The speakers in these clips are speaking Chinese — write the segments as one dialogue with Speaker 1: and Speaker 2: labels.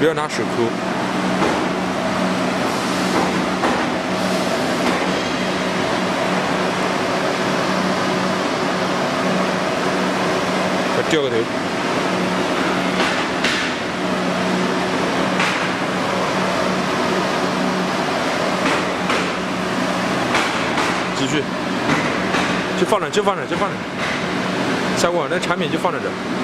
Speaker 1: 不要拿手抠。再掉个头。继续，就放着，就放着，就放着。下过，那产品就放在这。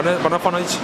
Speaker 1: 把它把它放到一起。